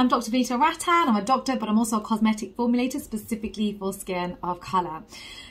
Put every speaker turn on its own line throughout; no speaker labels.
I'm Dr. Vanita Rattan. I'm a doctor, but I'm also a cosmetic formulator specifically for skin of color.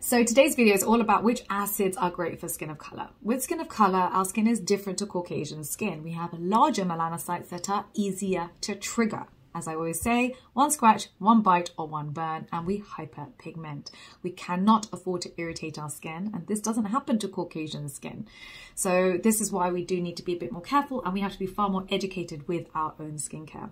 So today's video is all about which acids are great for skin of color. With skin of color, our skin is different to Caucasian skin. We have larger melanocytes that are easier to trigger. As I always say, one scratch, one bite, or one burn, and we hyperpigment. We cannot afford to irritate our skin, and this doesn't happen to Caucasian skin. So this is why we do need to be a bit more careful, and we have to be far more educated with our own skincare.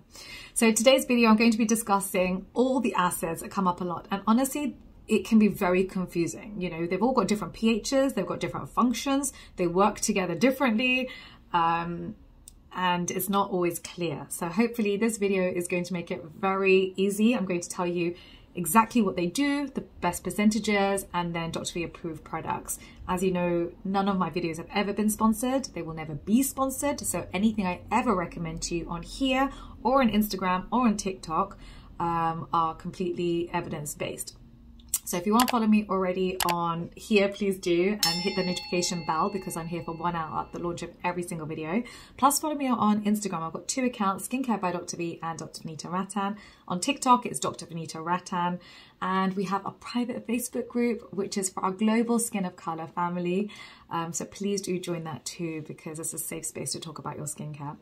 So today's video, I'm going to be discussing all the acids that come up a lot, and honestly, it can be very confusing. You know, they've all got different pHs, they've got different functions, they work together differently. Um, and it's not always clear. So hopefully this video is going to make it very easy. I'm going to tell you exactly what they do, the best percentages, and then Dr. V approved products. As you know, none of my videos have ever been sponsored. They will never be sponsored. So anything I ever recommend to you on here or on Instagram or on TikTok um, are completely evidence-based. So if you want to follow me already on here, please do and hit the notification bell because I'm here for one hour at the launch of every single video. Plus follow me on Instagram. I've got two accounts, Skincare by Dr. V and Dr. Vanita Rattan. On TikTok, it's Dr. Vanita Rattan. And we have a private Facebook group, which is for our global skin of color family. Um, so please do join that too because it's a safe space to talk about your skincare.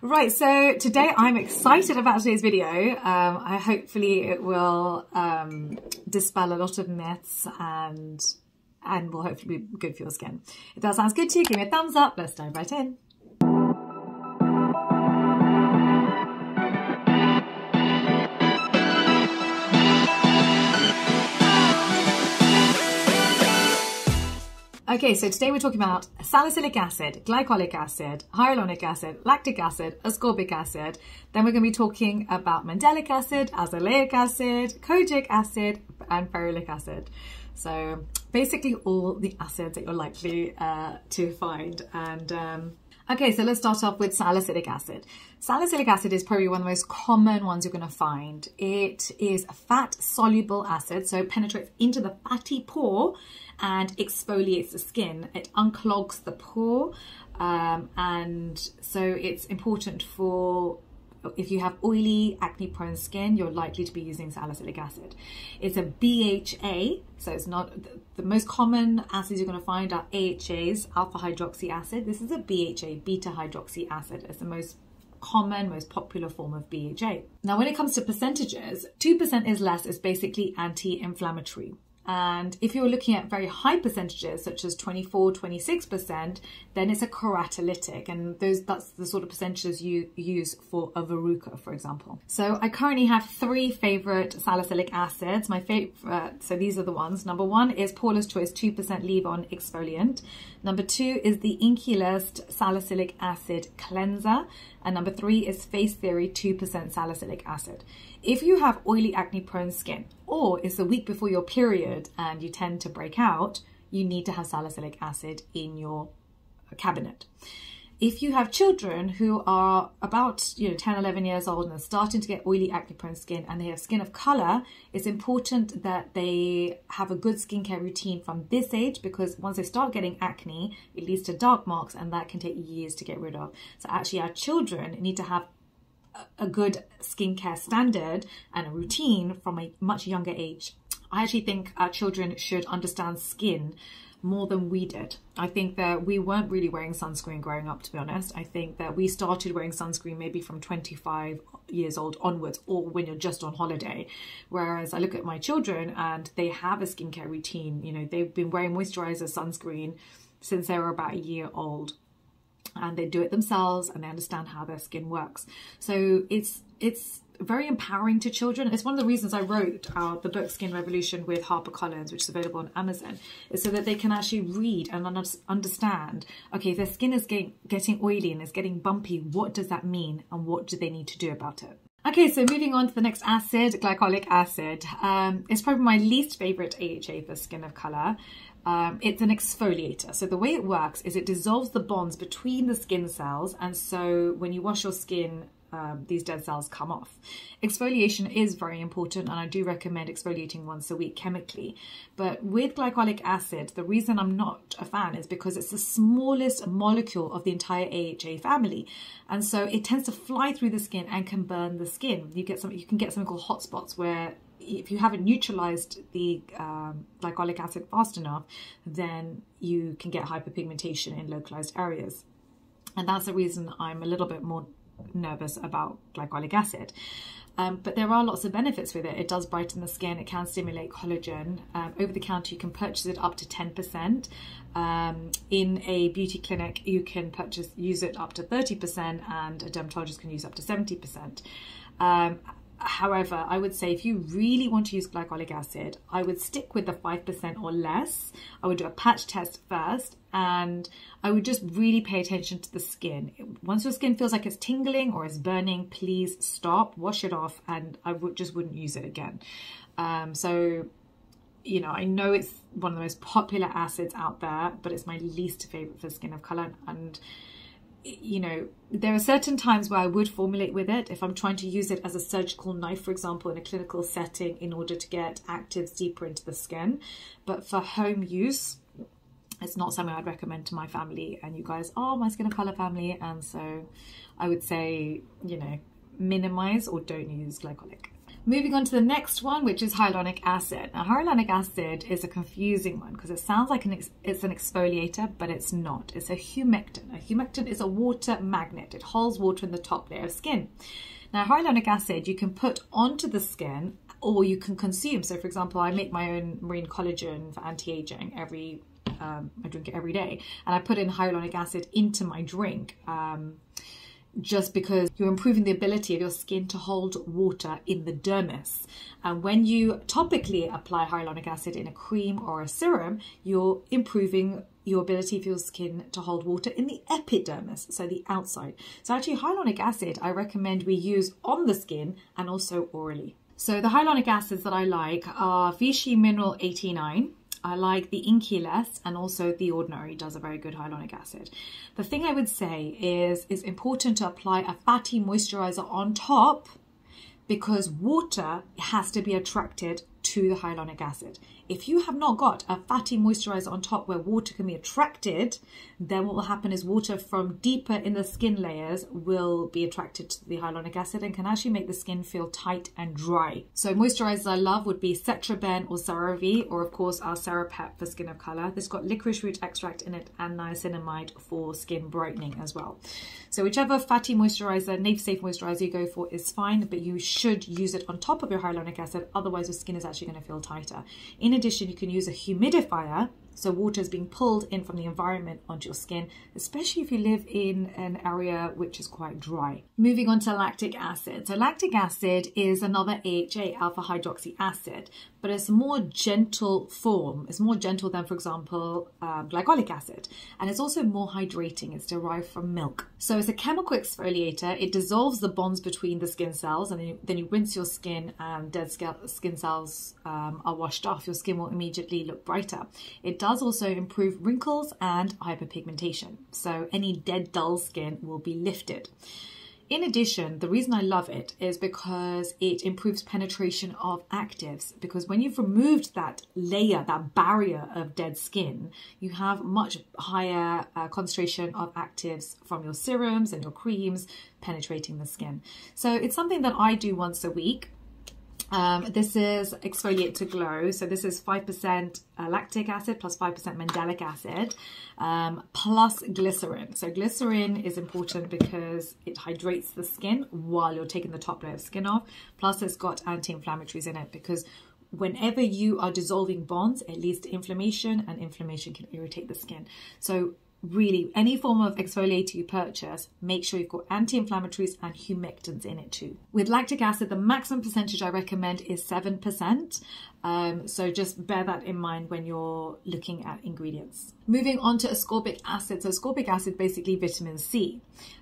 Right, so today I'm excited about today's video. Um, I hopefully it will um, dispel a lot of myths and and will hopefully be good for your skin. If that sounds good to you, give me a thumbs up. Let's dive right in. Okay, so today we're talking about salicylic acid, glycolic acid, hyaluronic acid, lactic acid, ascorbic acid. Then we're going to be talking about mandelic acid, azelaic acid, kojic acid, and ferulic acid. So basically all the acids that you're likely uh, to find. And um, okay, so let's start off with salicylic acid. Salicylic acid is probably one of the most common ones you're going to find. It is a fat soluble acid, so it penetrates into the fatty pore and exfoliates the skin. It unclogs the pore um, and so it's important for if you have oily, acne prone skin, you're likely to be using salicylic acid. It's a BHA, so it's not, the most common acids you're going to find are AHAs, alpha hydroxy acid. This is a BHA, beta hydroxy acid. It's the most common, most popular form of BHA. Now, when it comes to percentages, 2% is less is basically anti-inflammatory. And if you're looking at very high percentages, such as 24, 26%, then it's a keratolytic. And those that's the sort of percentages you use for a verruca, for example. So I currently have three favorite salicylic acids. My favorite, so these are the ones. Number one is Paula's Choice 2% leave-on exfoliant. Number two is the INKEY List Salicylic Acid Cleanser. And number three is Face Theory 2% salicylic acid. If you have oily acne prone skin or it's the week before your period and you tend to break out, you need to have salicylic acid in your cabinet. If you have children who are about you know 10 11 years old and are starting to get oily acne prone skin and they have skin of color it's important that they have a good skincare routine from this age because once they start getting acne it leads to dark marks and that can take years to get rid of. So actually our children need to have a good skincare standard and a routine from a much younger age. I actually think our children should understand skin more than we did. I think that we weren't really wearing sunscreen growing up, to be honest. I think that we started wearing sunscreen maybe from 25 years old onwards or when you're just on holiday. Whereas I look at my children and they have a skincare routine. You know, they've been wearing moisturizer, sunscreen since they were about a year old and they do it themselves and they understand how their skin works. So it's it's very empowering to children. It's one of the reasons I wrote uh, the book Skin Revolution with HarperCollins, which is available on Amazon, is so that they can actually read and un understand, okay, if their skin is getting, getting oily and is getting bumpy, what does that mean and what do they need to do about it? Okay, so moving on to the next acid, glycolic acid. Um, it's probably my least favorite AHA for skin of color. Um, it's an exfoliator. So the way it works is it dissolves the bonds between the skin cells. And so when you wash your skin um, these dead cells come off. Exfoliation is very important, and I do recommend exfoliating once a week chemically. But with glycolic acid, the reason I'm not a fan is because it's the smallest molecule of the entire AHA family, and so it tends to fly through the skin and can burn the skin. You get some, you can get something called hot spots where if you haven't neutralized the um, glycolic acid fast enough, then you can get hyperpigmentation in localized areas. And that's the reason I'm a little bit more nervous about glycolic acid. Um, but there are lots of benefits with it. It does brighten the skin, it can stimulate collagen. Um, over the counter, you can purchase it up to 10%. Um, in a beauty clinic, you can purchase use it up to 30%, and a dermatologist can use up to 70%. Um, However, I would say if you really want to use glycolic acid, I would stick with the 5% or less. I would do a patch test first and I would just really pay attention to the skin. Once your skin feels like it's tingling or it's burning, please stop, wash it off, and I would just wouldn't use it again. Um, so, you know, I know it's one of the most popular acids out there, but it's my least favorite for skin of color and you know, there are certain times where I would formulate with it if I'm trying to use it as a surgical knife, for example, in a clinical setting in order to get actives deeper into the skin. But for home use, it's not something I'd recommend to my family. And you guys are my skin of color family. And so I would say, you know, minimize or don't use glycolic. Moving on to the next one, which is hyaluronic acid. Now, hyaluronic acid is a confusing one because it sounds like an it's an exfoliator, but it's not. It's a humectant. A humectant is a water magnet. It holds water in the top layer of skin. Now, hyaluronic acid you can put onto the skin or you can consume. So, for example, I make my own marine collagen for anti-aging every um, I drink it every day, and I put in hyaluronic acid into my drink. Um, just because you're improving the ability of your skin to hold water in the dermis. And when you topically apply hyaluronic acid in a cream or a serum, you're improving your ability for your skin to hold water in the epidermis, so the outside. So actually hyaluronic acid, I recommend we use on the skin and also orally. So the hyaluronic acids that I like are Vichy Mineral 89, I like the INKEY List and also the ordinary does a very good hyaluronic acid. The thing I would say is it's important to apply a fatty moisturizer on top because water has to be attracted to the hyaluronic acid. If you have not got a fatty moisturizer on top where water can be attracted, then what will happen is water from deeper in the skin layers will be attracted to the hyaluronic acid and can actually make the skin feel tight and dry. So moisturizers I love would be Cetraben or CeraVe or of course our CeraPep for skin of color. This got licorice root extract in it and niacinamide for skin brightening as well. So whichever fatty moisturizer, native safe moisturizer you go for is fine, but you should use it on top of your hyaluronic acid, otherwise your skin is actually going to feel tighter. In addition, you can use a humidifier so water is being pulled in from the environment onto your skin, especially if you live in an area which is quite dry. Moving on to lactic acid. So lactic acid is another AHA, alpha hydroxy acid, but it's a more gentle form. It's more gentle than, for example, um, glycolic acid. And it's also more hydrating. It's derived from milk. So it's a chemical exfoliator. It dissolves the bonds between the skin cells and then you, then you rinse your skin and dead skin cells um, are washed off. Your skin will immediately look brighter. It does also improve wrinkles and hyperpigmentation. So any dead dull skin will be lifted. In addition, the reason I love it is because it improves penetration of actives. Because when you've removed that layer, that barrier of dead skin, you have much higher uh, concentration of actives from your serums and your creams penetrating the skin. So it's something that I do once a week. Um, this is Exfoliate to Glow. So this is 5% uh, lactic acid plus 5% mandelic acid um, plus glycerin. So glycerin is important because it hydrates the skin while you're taking the top layer of skin off. Plus it's got anti-inflammatories in it because whenever you are dissolving bonds, it leads to inflammation and inflammation can irritate the skin. So really any form of exfoliator you purchase, make sure you've got anti-inflammatories and humectants in it too. With lactic acid, the maximum percentage I recommend is 7%. Um, so just bear that in mind when you're looking at ingredients. Moving on to ascorbic acid. So ascorbic acid, basically vitamin C.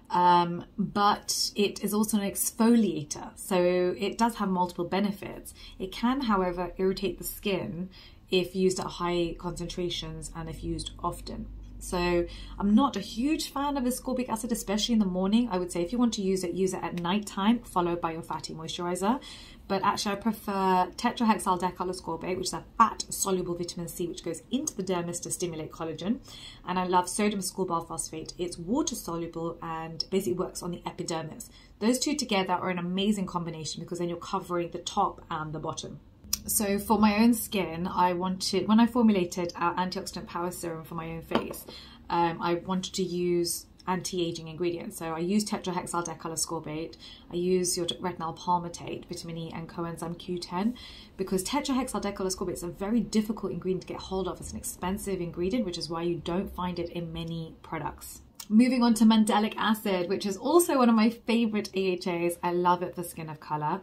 Um, but it is also an exfoliator. So it does have multiple benefits. It can, however, irritate the skin if used at high concentrations and if used often. So I'm not a huge fan of ascorbic acid, especially in the morning. I would say if you want to use it, use it at night time, followed by your fatty moisturizer. But actually, I prefer tetrahexyl ascorbate, which is a fat soluble vitamin C, which goes into the dermis to stimulate collagen. And I love sodium ascorbate phosphate. It's water soluble and basically works on the epidermis. Those two together are an amazing combination because then you're covering the top and the bottom. So for my own skin, I wanted, when I formulated our antioxidant power serum for my own face, um, I wanted to use anti-aging ingredients. So I use tetrahexyl ascorbate, I use your retinyl palmitate, vitamin E and coenzyme Q10 because tetrahexyl ascorbate is a very difficult ingredient to get hold of. It's an expensive ingredient, which is why you don't find it in many products. Moving on to mandelic acid, which is also one of my favorite AHAs. I love it for skin of color.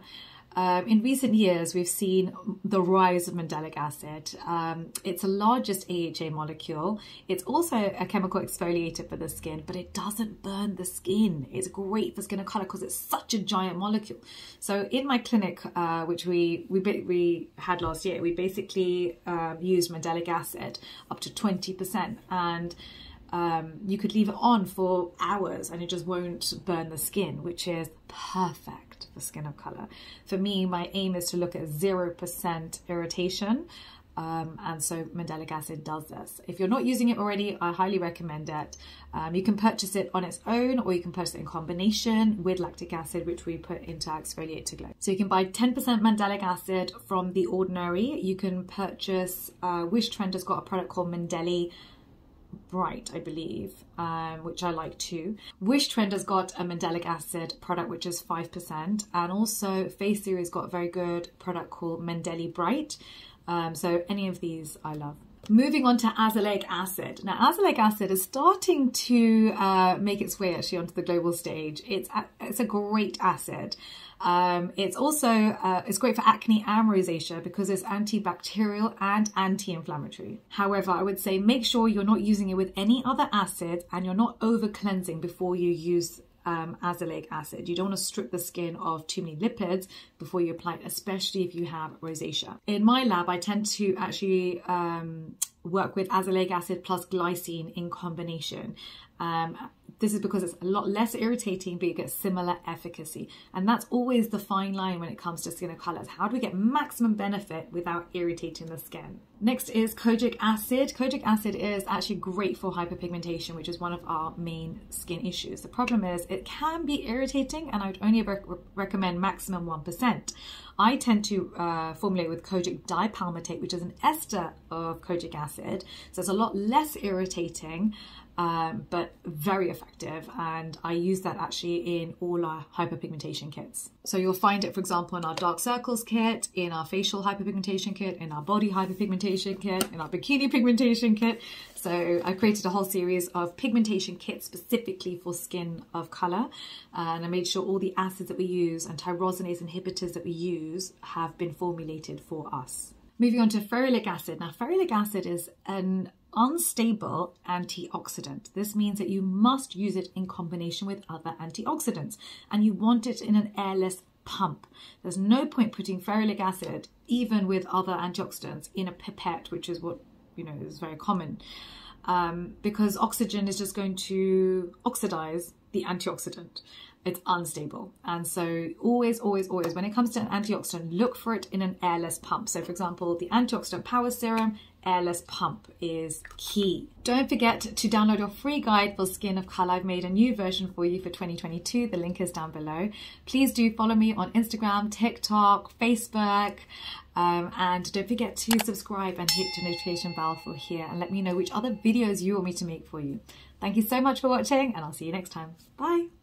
Um, in recent years, we've seen the rise of mandelic acid. Um, it's the largest AHA molecule. It's also a chemical exfoliator for the skin, but it doesn't burn the skin. It's great for skin of color because it's such a giant molecule. So in my clinic, uh, which we, we we had last year, we basically um, used mandelic acid up to 20%. And um, you could leave it on for hours and it just won't burn the skin, which is perfect for skin of color. For me, my aim is to look at 0% irritation. Um, and so mandelic acid does this. If you're not using it already, I highly recommend it. Um, you can purchase it on its own or you can purchase it in combination with lactic acid, which we put into Exfoliate to Glow. So you can buy 10% mandelic acid from The Ordinary. You can purchase, uh, Wishtrend has got a product called Mandeli Bright, I believe, um, which I like too. Wish Trend has got a mandelic acid product, which is 5%, and also Face Theory's got a very good product called Mandeli Bright. Um, so any of these I love. Moving on to azelaic acid. Now, azelaic acid is starting to uh, make its way actually onto the global stage. It's a, it's a great acid. Um, it's also uh, it's great for acne and rosacea because it's antibacterial and anti-inflammatory. However, I would say make sure you're not using it with any other acid and you're not over cleansing before you use um, azelaic acid. You don't want to strip the skin of too many lipids before you apply it, especially if you have rosacea. In my lab, I tend to actually um, work with azelaic acid plus glycine in combination. Um, this is because it's a lot less irritating, but you get similar efficacy. And that's always the fine line when it comes to skin colors. How do we get maximum benefit without irritating the skin? Next is kojic acid. Kojic acid is actually great for hyperpigmentation, which is one of our main skin issues. The problem is it can be irritating and I would only rec recommend maximum 1%. I tend to uh, formulate with kojic dipalmitate, which is an ester of kojic acid. So it's a lot less irritating um, but very effective. And I use that actually in all our hyperpigmentation kits. So you'll find it, for example, in our dark circles kit, in our facial hyperpigmentation kit, in our body hyperpigmentation kit, in our bikini pigmentation kit. So I created a whole series of pigmentation kits specifically for skin of color. And I made sure all the acids that we use and tyrosinase inhibitors that we use have been formulated for us. Moving on to ferulic acid. Now, ferulic acid is an unstable antioxidant. This means that you must use it in combination with other antioxidants and you want it in an airless pump. There's no point putting ferulic acid, even with other antioxidants, in a pipette, which is what you know is very common, um, because oxygen is just going to oxidize the antioxidant it's unstable. And so always, always, always, when it comes to an antioxidant, look for it in an airless pump. So for example, the antioxidant power serum, airless pump is key. Don't forget to download your free guide for Skin of Color. I've made a new version for you for 2022. The link is down below. Please do follow me on Instagram, TikTok, Facebook, um, and don't forget to subscribe and hit the notification bell for here and let me know which other videos you want me to make for you. Thank you so much for watching and I'll see you next time. Bye.